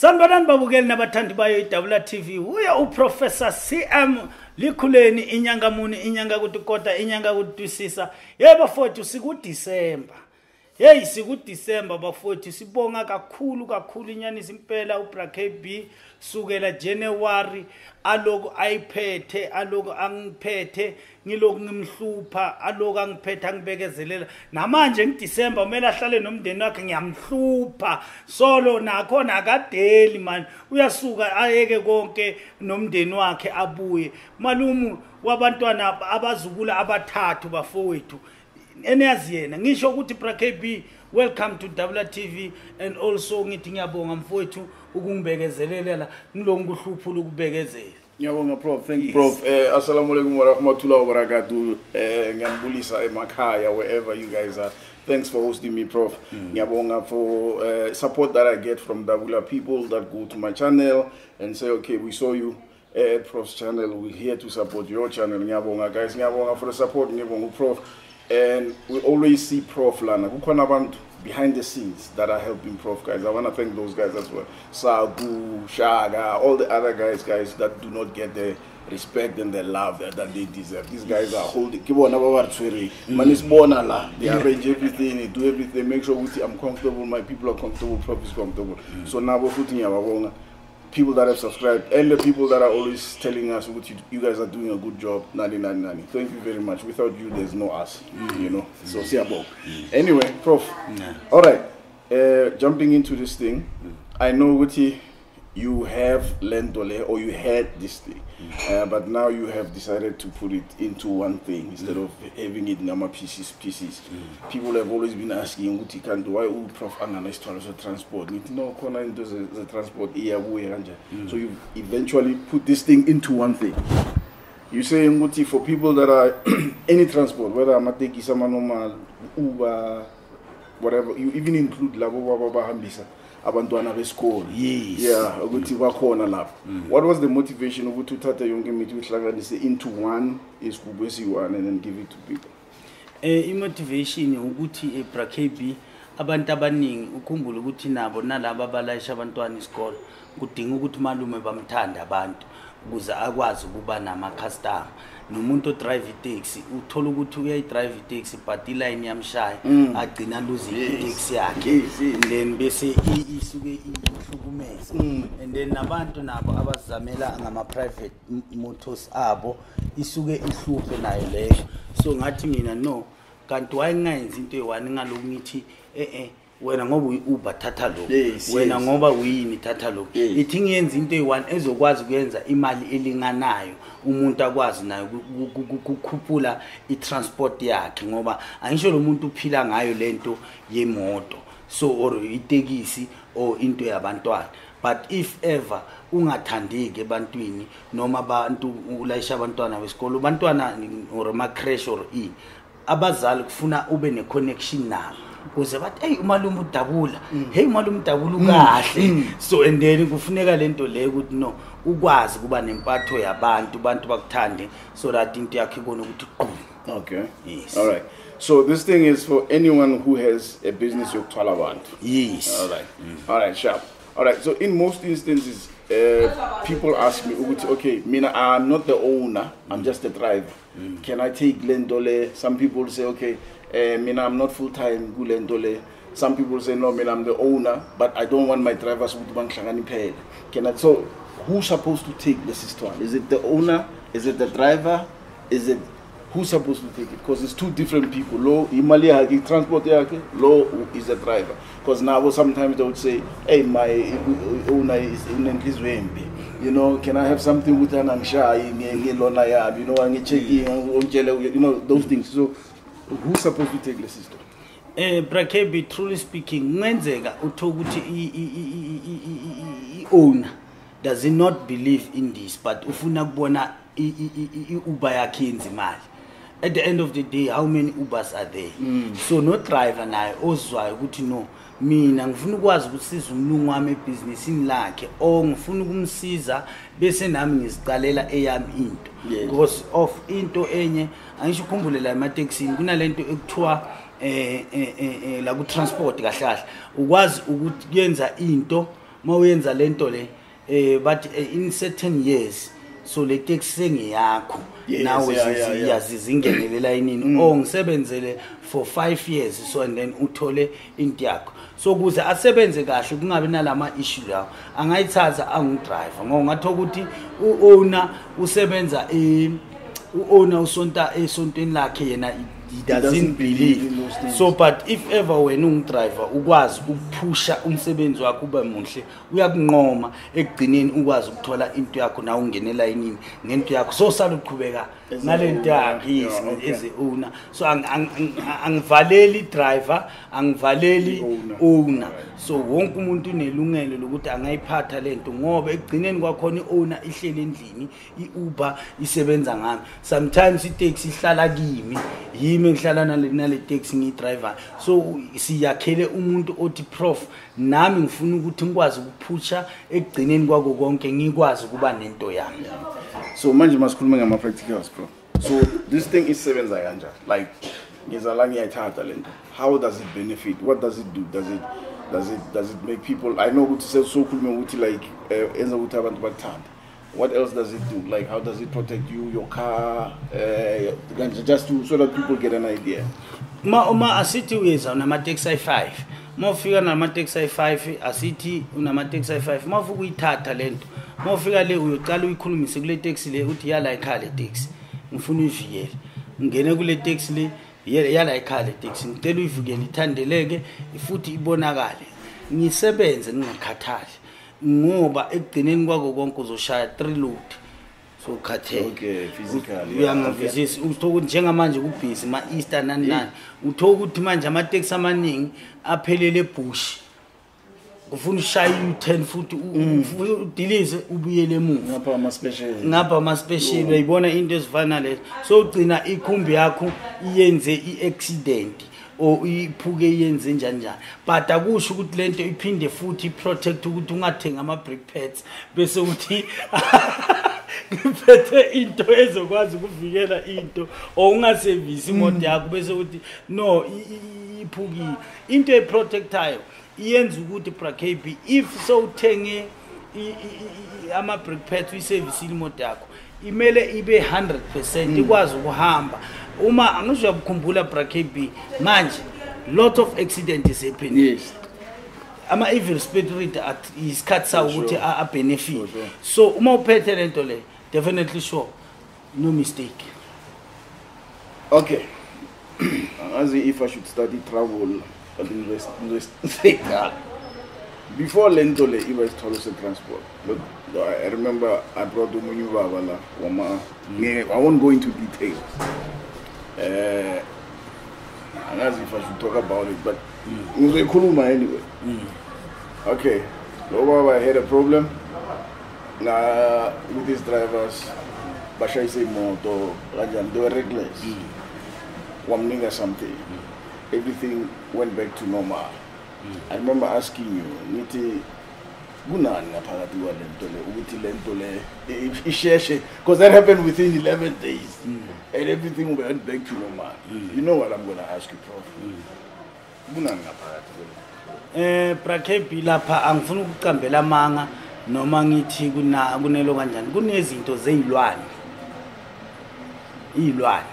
sanibonani babukeli nabathandi bayo i-w t v uye uprofessor c m likhuleni inyanga muni inyanga kutikota inyanga kutitwisisa yebafowethu sikudisemba heyi sikudisemba bafowethu sibonga kakhulu kakhulu inyanisa impela ubrakb sukela januwari aloku ayiphethe aloku angiphethe ngiloku ngimhlupha aloku angiphethe angibekezelela. Namanje ngidisemba kumele ahlale nomndeni wakhe ngiyamhlupha. Solo nakhona akadeli mani uyasuka ayeke konke nomndeni wakhe abuye. Malumu wabantwana abazukula abathathu bafowethu enazi yena. Ngisho ukuthi brakb welcome to wtv and also ngithi ngiyabonga mfowethu ukungibekezelela ngilo ngikuhluphula ukubekezela. Ngiyabonga prof. Thank you Yes. prof. Eh assalamu alaikum warahmatullahi wabarakatuh. Eh ngiyambulisa emakhaya wherever you guys are. Thanks for hosting me prof. Ngiyabonga for uh, support that i get from dabula people that go to my channel and say okay we saw you at prof's channel. We're here to support your channel. Ngiyabonga guys. Ngiyabonga for the support. Ngiyabonga prof and we always see prof. Lana. Kukhona abantu behind the scenes that are helping prof guys? I want to thank those guys as well. Sagu shaga all the other guys guys that do not get the respect and the love that, that they deserve. These guys are holding ke bona ba ba re tshwereng. Mane sibona they arrange everything they do everything. Make sure i'm comfortable my people are comfortable prof is comfortable. So nabo futhi ngiyababonga people that have subscribed and the people that are always telling us what you, you guys are doing a good job nani nani nani. Thank you very much. Without you there's no us you know. So siyabonga anyway prof. All right. Uh, jumping into this thing i know ukuthi you have lentole or you had this thing uh, but now you have decided to put it into one thing instead of having it in nama pieces pieces. People have always been asking ukuthi kanti why uprof anganesithwalo se-transport? Ngithi no khona into ze- ze-transport iyabuya kanjani so you eventually put this thing into one thing. You ukuthi for people that are any transport whether amatekisi ama-normal uber whatever you even include labo baba bahambisa abantwana besikolo Yes. yeah ukuthi bakhona lapho. What was the motivation ukuthi uthathe yonke imithi uyihlanganise into one isigubu esiyi-one and then give it to people? Eh imotivation ukuthi eBrakb abantu abaningi ukhumbule ukuthi nabo nalabo abalayisha abantwana isikole kudinga ukuthi malume bamthanda abantu ukuze akwazi ukuba nama customer nomuntu odrive itaxi uthola ukuthi uyayidrive itaxi but iline yamshaya agcina lose itaxi yakhe. Then bese isuke ihlukumeza. And then nabantu nabo abazamela ngama-private motors abo isuke ihluphe nayo leyo. So ngathi mina no kanti wayengayenzi into eyi-one ngaloku ngithi e-e wena ngoba uyi-uber thatha lokhu Yes, wena yes. ngoba uyini thatha lokhu Yes. ithi ngiyenza into eyi-one ezokwazi ukuyenza imali elinganayo umuntu akwazi nayo ku- ku- ku- kukhuphula i-transport yakhe ngoba angisho lo muntu uphila ngayo lento yemoto so or itekisi or into yabantwana but if ever ungathandiki ebantwini noma abantu ulayisha abantwana besikolo abantwana or ama-crash or ini abazali kufuna ube ne-connection nabo ukuze bathi umalume udabula mm. heyi umalume udabula mm. ukahle mm. so and then kufuneka lento leyo ukuthi no ukwazi ukuba nempatho yabantu abantu bakuthande so that into yakho ukuthi okay Yes. all right so this thing is for anyone who has a business yokuthwala abantu yes All right. All right, sharp. All right. So in most instances, uh, people ask me, ukuthi, okay, mina, I'm not the owner. I'm just a driver. Can I take Lendole? Some people say, okay, uh, mina, I'm not full time. Lendole. Some people say, no, mina, I'm the owner, but I don't want my drivers to paid. Can I? So who's supposed to take the system? Is it the owner? Is it the driver? Is it who's supposed to take it because it's two different people lo imali yakhe transport yakhe lo is the driver because now sometimes they would say hey my owner is unenhliziyo embi you know can i have something with an yami you know angichecking ongitshele you know those things so who supposed to take lesi story um brakaby truly speaking kungenzeka uthole ukuthi i-owner does not believe in this but ufuna kubona i-uber yakhe yenza imali at the end of the day how many ubers are there mm. so nodriver naye ozwayo ukuthi no mina ngifuna ukwazi ukusiza umlungu wami ebhizinisini lakhe or ngifuna ukumsiza bese nami ngizicalela eyami into because of into enye. Angisho ukhumbule la ematekisini kunalento ekuthiwa eh eh, eh, eh, la ku transport kahle kahle ukwazi ukuthi kuyenza into mawuyenza lento le eh but eh, in certain years so le taxi sengiyakho nawe yazi zingenele elayinini or ngisebenzele for 5 years so and then uthole into yakho. So kuze asebenze kahle kungabi nalama issue lawo angayithatha angudriver. Ngoba ngathola ukuthi u-owner usebenza eh, u-owner usonta esontweni lakhe yena he doesn't doesn't believe believe in those things. so but if ever wena ungudriver ukwazi ukuphusha umsebenzi wakho ube muhle uyakunqoma ekugcineni ukwazi ukuthola into yakho na ungene elayinini ngento yakho. So sala uqhubeka nalento owner, yakho yes as owner. So ang- ang- ang- angivaleli driver angivaleli Owner. so wonke umuntu unelungelo lokuthi angayiphatha lento ngoba ekugcineni kwakhona i-owner ihleli endlini i-uber isebenza ngami. Sometimes itaxi ihlala kimi yimi engihlala nale taxi ngiyidrayivayo so siyakhele umuntu othi prof nami ngifuna ukuthi ngikwazi ukuphusha ekugcineni kwako konke ngikwazi ukuba nento yami. So manje masikhulume ngama-practicals bro. So this thing isebenza kanjani like ngizala ngiyayithatha le nto. How does it benefit? What does it do? Does it does it does it make people i know ukuthi sesokhulume ukuthi like uh, enza ukuthi abantu bakuthande what else does it do? Like how does it protect you your car uh, just to, so that people get an idea. Uma uma asithi uyeza unamateksi ayi-5 uma ufika namateksi ayi-5 asithi unamateksi ayi-5 uma ufuka uyithatha le nto. Uma ufika le uyocala uyikhulumise kule teksi le uthi yala ekhaya le teksi ngifuna uyivikele ngene kule teksi le yala ekhaya le teksi ngicela uyivikele ithandeleke futhi ibonakale. Ngisebenze ngingakhathali ngoba ekugcineni kwako konke uzoshaya three load. So ukhathele Okay, physically, yeah. uyangavisisi uthola ukuthi njengamanje kubhizi ma-easter nani nani uthola ukuthi manje amateksi amaningi aphelele ebush kufuna ushaye u-ten futhi u- ufuna udilize ubuyele emuva. Ngapha ama-special. Ngapha ama-special uyayibona into ezifana nalezo. So ugcina ikhumbi yakho iyenze i-accident. or iphuke iyenze njani njani. But akusho ukuthi le nto iphinde futhi i-protect ukuthi ungathengi ama-brick pads bese uthi ngiphethe into ezokwazi ukuvikela into or ungasevisi imoto yakho bese uthi no iphukile. Into eprotectayo iyenza ukuthi brakb if sowuthenge ama-brick pads uyisevisile imoto yakho imele ibe 100 percent ikwazi ukuhamba. Uma angisho uyakukhumbula brakb manje lot of accident is happening yes ama-evil spirit at- isikhathi sawo ukuthi sure. a- abenefit For sure. so uma uphethe le nto le definitely sure no mistake Okay. Angazi if I should study travel. Before lento le iba isitholo se-transport. Look, I I remember I brought umunye ubaba la wama I won't go into details. Uh, angazi if I should talk about it, but hmm. ngizoyikhuluma anyway. Hmm. Okay. Lo baba had a problem na with these drivers bashayise imoto kanjani they were reckless. Hmm. Wamninga something. Everything went back to normal. I remember asking you ngithi kunani ngaphakathi kwale nto le ukuthi le nto le isheshe because that happened within 11 days and everything went back to normal. You know what i'm going to ask you prof? Kunani ngaphakathi eh brakb lapha angifuni ukucambela amanga noma ngithi kuna kunelo kanjani? Kunezinto zeyilwane iyilwane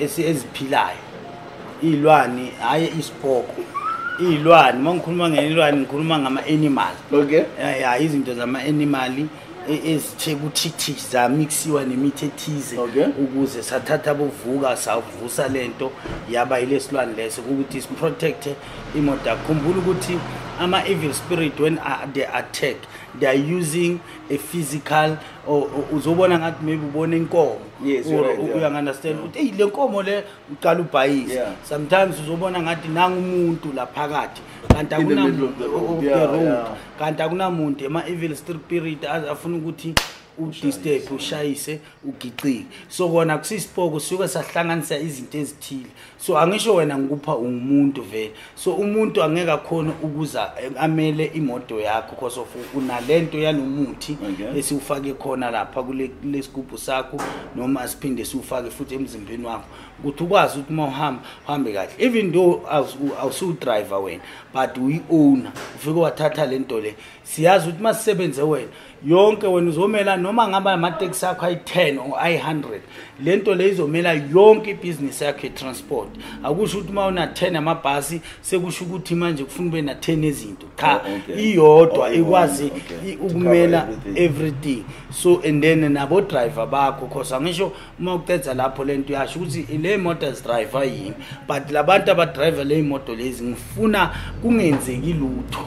eziphilayo. Iyilwane hayi isibhoko iyilwane uma ngikhuluma ngelilwane ngikhuluma ngama-animal. Okay. Eh, ya izinto zama-animali e- ezithe kuthithi zamixiwa nemithi ethize Okay. ukuze sathatha bovuka savusa lento yaba yile silwane leso ukuthi siprotecte imoto yakho khumbula ukuthi ama-evil spirit when a- they attack they are using a physical or or uzobona ngathi maybe ubona inkomo Yes, you're Or- right, yeah. uyangunderstand ukuthi eyi le nkomo le uqala ubhayise Yeah. sometimes uzobona ngathi nangumuntu laphakathi kanti In the middle akunamuntu of the road. of the Yeah, road yeah. kanti akunamuntu ema-evil spirit az- afuna ukuthi udisturb ushayise. ugicike so kona kusisipoko suke sahlanganisa izinto ezithile. So angisho wena ngikupha ungumuntu vele. So umuntu angeke akhona ukuza eh, amele imoto yakho because of unalento yalomuthi Okay. esiwufake khona lapha kule kule sigubhu sakho noma siphinde siwufake futhi emzimbeni wakho. Ukuthi ukwazi ukuthi uma uhamba uhambe kahle. Even though awusu- awusuwudriver wena but uyi-owner. Ufike wathatha le nto le. Siyazi ukuthi uma sisebenze wena yonke wena uzomela noma ngaba amateksi akho ayi-10 or ayi-100 le nto le izomela yonke ibhizinisi yakho ye-transport akusho ukuthi uma una-10 amabhasi sekusho ukuthi manje kufuna ube na-10 ezinto cha Oh, okay. iyodwa Oh, ikwazi okay. i- To ukumela cover everything. everything so and then nabo driver bakho cause angisho uma ucedza lapho lento yasho ukuthi le moto zidriver yini but labantu abadriver le moto lezi ngifuna kungenzeki lutho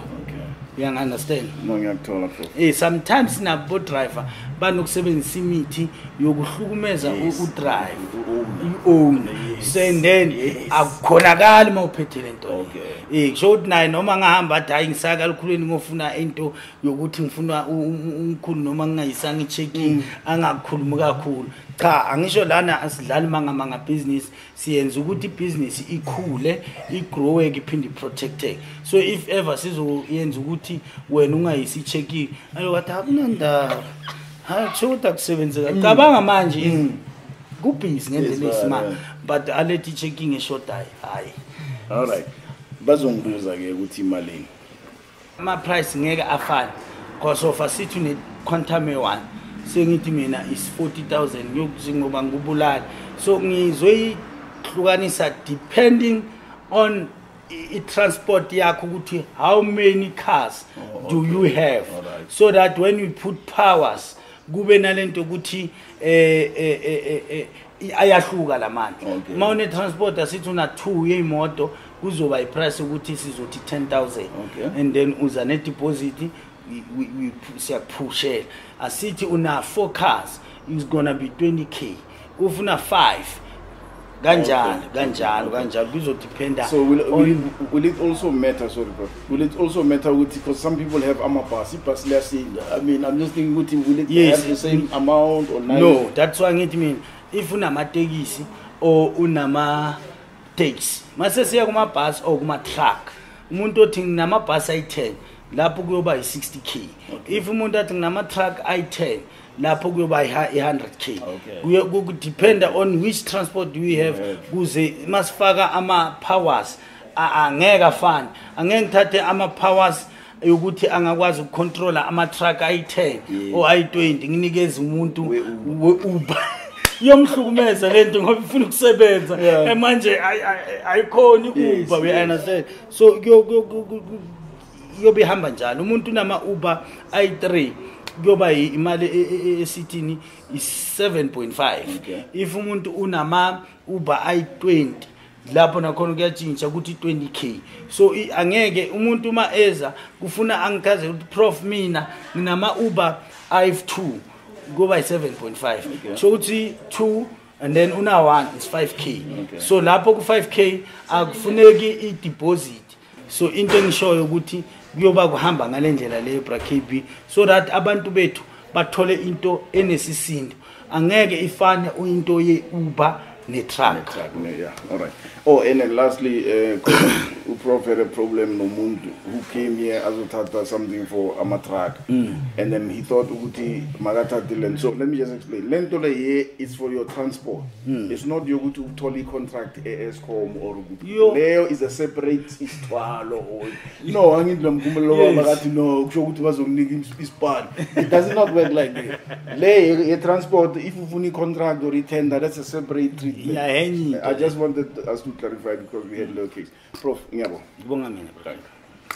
uyangi-understand no ngiyakuthola prof eh sometimes nabo driver banokusebenzisa imithi yokuhlukumeza Yes. u- udrive U-owner. i-own Yes. so and then Yes. akukhonakali uma uphethe le nto le. Okay. eh kusho ukuthi naye noma ngahamba athi hayi ngisaka lukhulweni ngofuna into yokuthi ngifuna u- u- umkhulu noma ngingayisanga i-checking angakhulumi kakhulu cha angisho lana asidlali mangama ngabhizinisi siyenza ukuthi ibhizinisi ikhule igroweke iphinde iprotecteke so if ever sizoyenza ukuthi wena ungayisi i-checking ayokathi akunandaba. Hayi kusho ukuthi akusebenzeka cabanga manje kubhizi ngendlela eyisimanga right. but alethi i-checking eshodayo hhayi. All right. Bazongibuza-ke ukuthi imalini? Ama-price ngeke afane. Because of asithi une-quantum e-one sengithi mina is 40000 yokuthi ngoba ngikubulala so ngizoyihlukanisa depending on i-transport yakho ukuthi how many cars Oh, do you have Alright. so that when you put powers kube nalento ukuthi eh eh eh, eh eh, ayahluka lamandla Okay. uma une transport asithi una 2 yeimoto kuzoba iprice ukuthi sizothi 10000 Okay. and then uza ne deposit we- we- we- siyakuphushela asithi una 4 cars is gonna be 20k ufuna 5 kanjalo Okay. kanjalo Okay. kanjalo kuzodependa so will, will, on it, will it also matter sorry bro will it also matter ukuthi because some people have amabhasi ibhasi liyasinda i mean i'm just thinking ukuthi will it Yes. have the same amount or nine? no that's why ngithi mina if unamatekisi or unama taxi mase siya kumabhasi or kuma-truck umuntu othi nginamabhasi ayi-10 lapho kuyoba yi-60k if umuntu athi nginama-truck ayi-10 lapho kuyoba i-100k Okay. kudependa on which transport do we have have. kuze masifaka ama-powers a- angeke afane angeke ngithathe ama-powers yokuthi angakwazi ukucontrola ama-truck ayi-10 Yeah. or ayi-20 nginikeze umuntu We-Uber. we-uber iyomhlukumeza le nto ngoba ifuna ukusebenza Yeah. Eh, manje ay- ay- ayikhoni Yes, i-uber we yes. understand so kuyobe ihamba njalo umuntu unama-uber ayi-3 kuyoba imali e- e- e- esithini? I-7.5 Okay. if umuntu unama-uber ayi-20 lapho nakhona kuyatshintsha ukuthi 20k so i- angeke umuntu uma eza kufuna angichaze ukuthi prof mina nginama-uber ayi-2 kuba yi-7.5 Okay. so ukuthi 2 and then una 1 is 5k Okay. so lapho ku-5k akufuneki i-deposit. So into engishoyo ukuthi kuyoba kuhamba ngale ndlela leyo bra kb so that abantu bethu bathole into enesisindo. Angeke ifane into ye-uber. Netruck Truck, no, yeah all right. Oh and then lastly uh, uprof had a problem nomuntu who came here azothatha something for ama-truck and then he thought ukuthi makathathe le so let me just explain. Le nto le here is for your transport. It's not yokuthi uthole i-contract e-escom or leyo is a separate isithwalo. No angithi lo mphumelo Yes. bakathi no kusho ukuthi bazokunika is- isipani it does not work like that. Le ye-transport if ufuna i-contract or i-tender that's a separate treatment Yeah, into. I just wanted us to clarify because we had low case. Prof, ngiyabonga. ngibonga mina you.